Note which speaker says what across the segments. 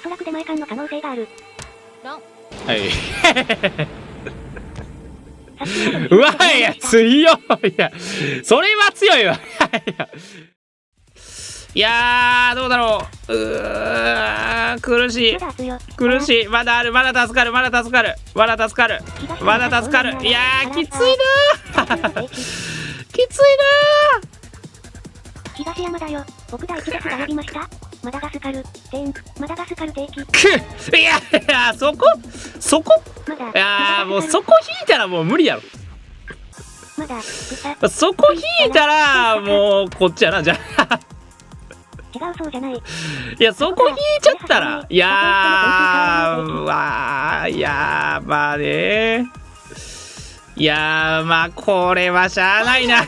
Speaker 1: おそらく出前館の可能性がある。
Speaker 2: はい。うわいや、強いよいや、それは強いわ。いやー、どうだろう。うー苦しい。苦しい。まだある。まだ助かる。まだ助かる。まだ助かる。まだ助かる。いやー、きついなー。きつい
Speaker 1: 東山だよ。僕第一ですが呼びました。マダガスカル、全、マダガスカル定期。
Speaker 2: く いやいや、そこそこ？いやー、もうそこ引いたらもう無理やろ。
Speaker 1: まだ、草。
Speaker 2: そこ引いたら、もうこっちやな、じゃあ。
Speaker 1: 違うそうじゃない。
Speaker 2: いや、そこ引いちゃったら、いやー、うわー、いやー、まあねいやー、まあ、これはしゃあないな。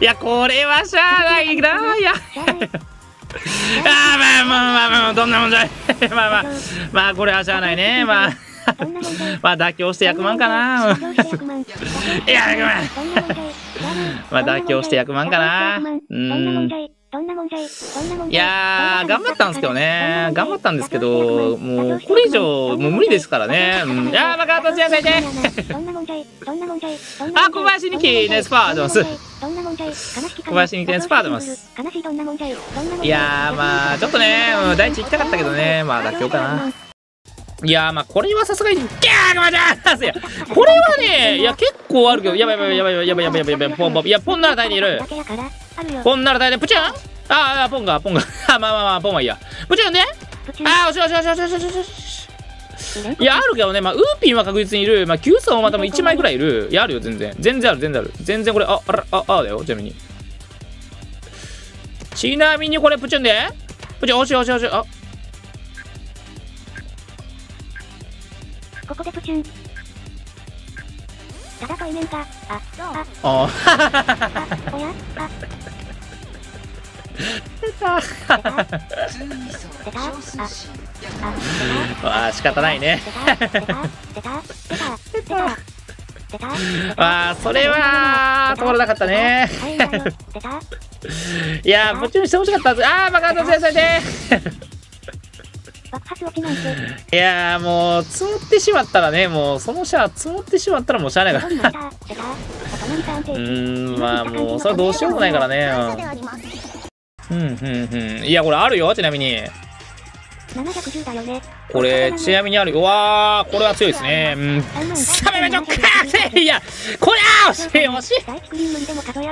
Speaker 2: いや、これはしゃあないな。いや、
Speaker 1: あ
Speaker 2: まあまあまあまあ、どんなもん。まあまあ、まあ、これはしゃあないね。まあ、まあ、妥協して100万かな。
Speaker 1: 妥協して100万。
Speaker 2: いや100万まあ妥協して100万かな
Speaker 1: どんどんな問題？どんな問題？
Speaker 2: いやー、頑張ったんですけどね。頑張ったんですけど、もう、これ以上、もう無理ですからね。うん、いやー、まかとちやさいて。
Speaker 1: どんな問題？どんな問題？
Speaker 2: あ小林にきねスパー出ます。小林にきねスパー出ます。
Speaker 1: い
Speaker 2: やー、まあ、ちょっとね、うん第一行きたかったけどね。まあ、妥協かな。いやー、まあ、これはさすがに、ギャーごめんなさい。これはね、いや、結構あるけど、やばいやばいやばいやばいやばいやばいやばい、ポンポン。いや、ポンなら大でいる。
Speaker 1: だ。けやからあるよ
Speaker 2: ポンなら大で、プチュン？あーあー、ポンが、ポンが。あ、まあまあまあ、ポンはいいや。プチュンねあー、おしよしよしよしよしよしよし。いや、あるけどね、まあ、ウーピンは確実にいる。まあ、キューサーもまたも1枚ぐらいいる。いや、あるよ、全然。全然ある、全然ある。全然これ、あ、あら、あ、あだよ、ちなみに。ちなみにこれ、プチュンで？プチュン、おしよしよし。あ、
Speaker 1: ここでプチュンただ対面かああ
Speaker 2: あ
Speaker 1: あおやあ出た出たああ
Speaker 2: あー、仕方ないね。
Speaker 1: 出た出た出た出た出た出た
Speaker 2: あ ああ仕方ないね。ああそれは止まらなかったね。
Speaker 1: い
Speaker 2: やもちろんしてほしかったああ
Speaker 1: 爆発の先生。て
Speaker 2: いやもう積もってしまったらねもうその車積もってしまったらもうしゃあないから。うんまあもうそれはどうしようもないからね。うん、うん、うん。いや、これあるよ、ちなみに。
Speaker 1: 710だよね
Speaker 2: これ、ちなみにあるよ。うわー、これは強いですね。うん。サメめちょっかーいや、これあー惜しい、惜しい。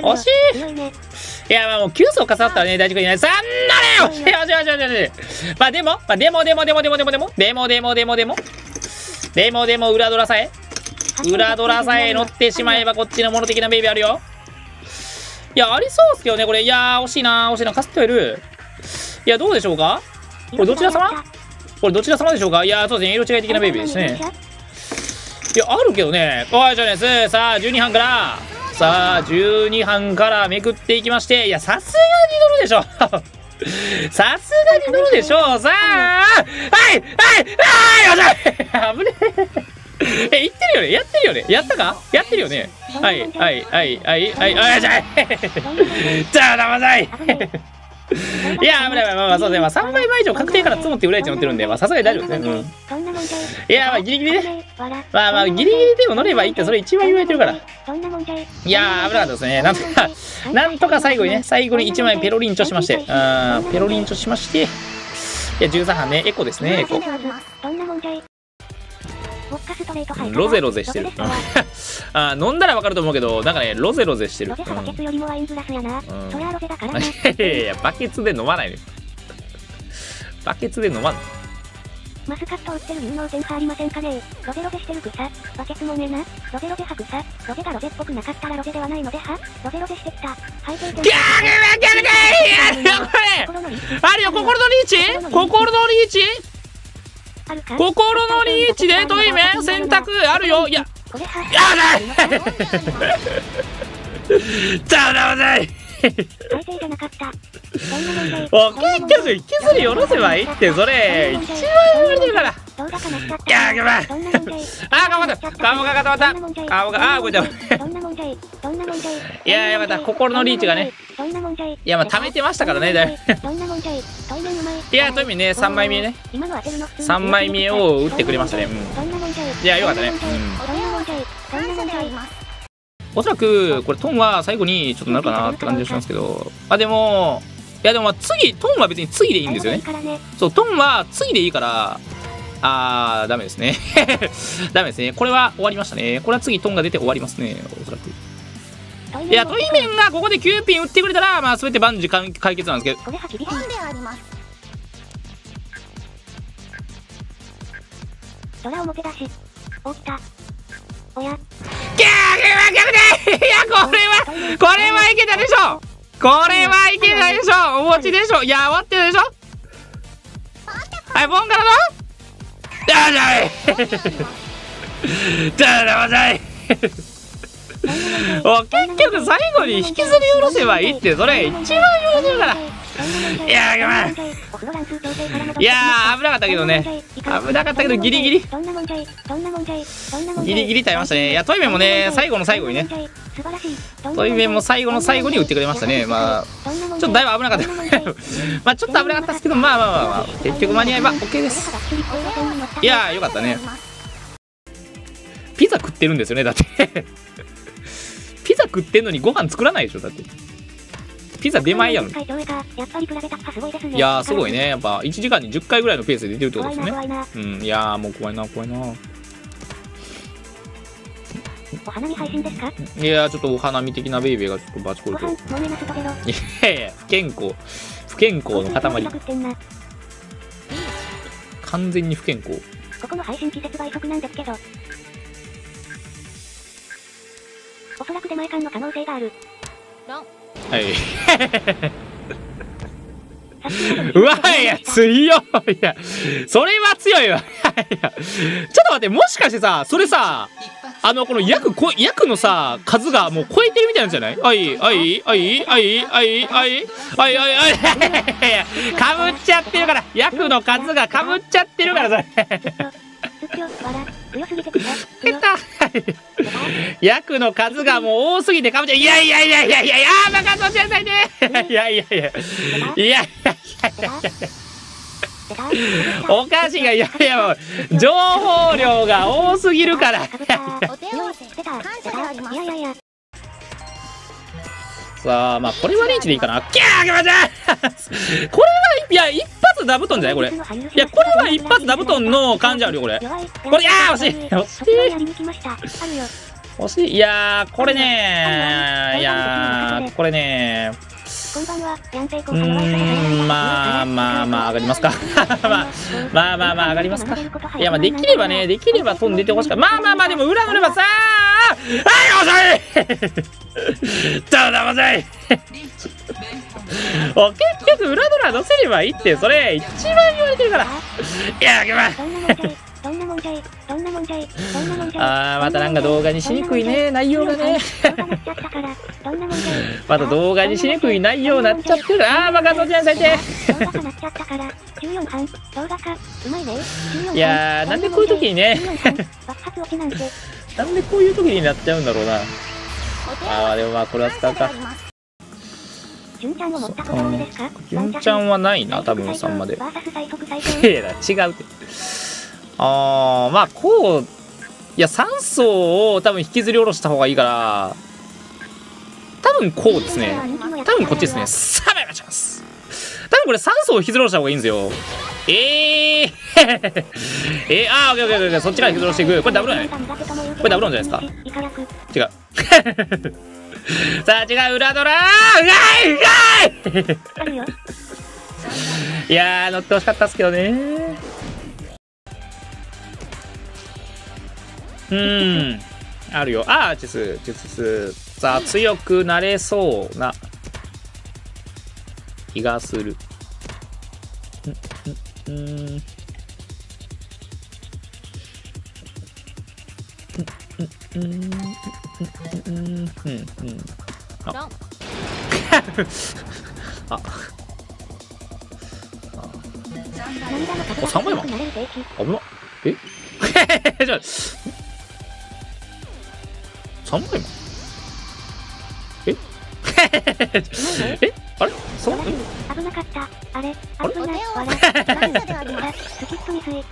Speaker 2: 惜しい
Speaker 1: 強い
Speaker 2: や、まあもう、9層重なったらね、大丈夫いない。さんなれよ惜しい、惜しい、惜しい、惜しい。まあでも、まあでも、でも、でも、でも、でも、でも、でも、でも、でも、でも、でも、でも、裏ドラさえ、裏ドラさえ乗ってしまえば、こっちのもの的なベイビーあるよ。いや、ありそうっすけどね、これ。いや、惜しいな、惜しいな、カストエル。いや、どうでしょうか？これどちら様？これどちら様でしょうか？いやー、そうですね、色違い的なベイビーですね。いや、あるけどね。おい、じゃあです。さあ、12班から。さあ、12班からめくっていきまして。いや、さすがに乗るでしょ。さすがに乗るでしょう。さあ、はい、はい、はい、よっしゃ危ねえ。え、言ってるよね？やってるよね？やったか？やってるよね？はい、はい、はい、はい、はい、はい、じゃあ、じゃあ、だまさい。いや、危ない、まあまあ、そうですね。まあ、3倍倍以上確定から積もって裏位置乗ってるんで、まあ、さすがに大丈夫ですね。うん。いや、まあ、ギリギリね。まあまあ、ギリギリでも乗ればいいって、それ一番言われてるから。いや、危なかったですね。なんとか、なんとか最後にね、最後に1枚ペロリンチョしまして、あーペロリンチョしまして、いや、13班ね、エコですね、エコ。ロゼロゼしてる。あー飲んだらわかると思うけど、なんかね、ロゼロゼしてる。
Speaker 1: ロゼかバケツよりもワイングラスやな、
Speaker 2: ん。
Speaker 1: そりゃロゼだから
Speaker 2: いやいやバケツで飲まない。バケツで飲ま。
Speaker 1: マスカット売ってる有能センサーありませんかね。ロゼロゼしてる草バケツもねな。ロゼロゼ吐くさ。ロゼがロゼっぽくなかったらロゼではないのでは。ロゼロゼしてきた。背景
Speaker 2: ギャーギャーギャーギャーギャーこれ
Speaker 1: 心のリーチ
Speaker 2: あるよ、心のリーチ心のリーチ心のリーチでトイメン選択あるよ。いややだい。
Speaker 1: 頼むぜ
Speaker 2: お結局引きずり下ろせばいいってそれ。一番悪いだから。
Speaker 1: 動画た
Speaker 2: いやごめん
Speaker 1: そんな問題
Speaker 2: あー頑張った顔が固まった顔があー動いた。
Speaker 1: そんな問題そんな問題
Speaker 2: い？やーやばかった心のリーチがね。
Speaker 1: どんない？い
Speaker 2: やまあ貯めてましたからねだい？
Speaker 1: どんない。トイメンうまい。
Speaker 2: いやトイメンね3枚目ね。
Speaker 1: 今の当てるの？普通に
Speaker 2: 3枚目を打ってくれましたね。うん。
Speaker 1: どんい？
Speaker 2: いやよかったね。
Speaker 1: どんん。どんな。
Speaker 2: おそらくこれトンは最後にちょっとなるかなって感じがしたんですけど。あでもいやでもまあ次トンは別に次でいいんですよね。そうトンは次でいいからあーダメですね ダメですねこれは終わりましたねこれは次トンが出て終わりますねおそらくいやトイメンがここで9ピン打ってくれたらまあ全て万事解解決なんですけど
Speaker 1: これは厳しい。
Speaker 3: 本であります
Speaker 1: 空表出し。起きた。おや。
Speaker 2: ギャーギャーギャーギャーいやこれはこれはいけたでしょこれはいけたでしょお持ちでしょいや終わってるでしょはいボンからのダメダメダメダメダメお結局最後に引きずり下ろせばいいってそれ一番言われてるから。いやごめん。いやー危なかったけどね。危なかったけどギリギリ。ギリギリ耐えましたね。いやトイメンもね最後の最後にねトイメンも最後の最後に打ってくれましたね。まあちょっとだいぶ危なかった。まあちょっと危なかったですけどまあまあまあまあ結局間に合えば OK です。いやーよかったね。ピザ食ってるんですよねだって。ピザ食ってんのにご飯作らないでしょだって。ピザ出前やんい
Speaker 1: や
Speaker 2: ーすごいね。やっぱ1時間に10回ぐらいのペースで出てるってことですよねうんいやーもう怖いな怖いな
Speaker 1: お花見配信ですか？
Speaker 2: いやーちょっとお花見的なベイベーがちょっとバチコ
Speaker 1: ご
Speaker 2: リといやいや不健康。不健康の塊。完全に不健康。
Speaker 1: ここの配信季節倍速なんですけどおそらく出前館の可能性がある。
Speaker 2: はい。うわいや強いいやそれは強いわいやちょっと待ってもしかしてさそれさあのこの役こ役のさ数がもう超えてるみたいなんじゃない？あいあいあいあいあいあいあいあいあい。かぶっちゃってるから役の数がかぶっちゃってるからそれ役の数がもう多すぎてかぶっちゃいやいやいやいやいやいやあーバカそうしなさいねいやいやいや。いやいやいや
Speaker 1: 出た
Speaker 2: おかしいがいやいやもう情報量が多すぎるから。さあまあこれはリーチでいいかな。キャー気持ち悪いこれはいや一発ダブトンじゃない？これ。いやこれは一発ダブトンの感じあるよこれ。これあー惜しい。惜しい。
Speaker 1: そこはやりに来ました
Speaker 2: 惜しい。いやーこれねいやーこれね
Speaker 1: こんばんは。
Speaker 2: うんまあまあまあ上がりますか。まあまあまあまあ上がりますか。いやまあできればねできれば飛んでてほしかまあまあまあでも裏乗ればさあはい遅い。だだまさい。お結局裏ドラ乗せればいいってそれ一番言われてるから。いやごめん。
Speaker 1: どんなもんじゃいどんなもんじゃいどんなもんじゃいどんなもんじゃい。
Speaker 2: あーまたなんか動画にしにくいね。内容がね。また動画にしにくい内容になっちゃってる。あーバカそちゃん最低
Speaker 1: 動画がなっちゃったから。14班動画か。うまいね。14班
Speaker 2: いやーなんでこういう時にね。
Speaker 1: 14班爆発落ち なん
Speaker 2: でこういう時になっちゃうんだろうな。あーでもまあこれは使うか。
Speaker 1: 純ちゃんを持ったこと多いですか？
Speaker 2: 純ちゃんはないな多分3まで。いや違うってあーまあこういや酸素を多分引きずり下ろした方がいいから多分こうですね。多分こっちですね。さあお願いします多分これ酸素を引きずり下ろした方がいいんですよ。えー、えー、あーオッケーオッケーオッケーそっちから引きずり下ろしていく。これダブルない？これダブルなんじゃない
Speaker 1: イカ役
Speaker 2: 違う。さあ違う。裏ドラーうがいうがい！いやー乗ってほしかったっすけどね。うん。あるよ。あーチス、ジュスス。さあ、強くなれそうな。気がする。うん、うん、うん。うん。うん。うん。うん。うん。あああ3枚も危なえちょっと3枚もえ？え？あれ？
Speaker 1: 危なかった。あれ？危ない。
Speaker 3: あれ？
Speaker 1: スキ ップ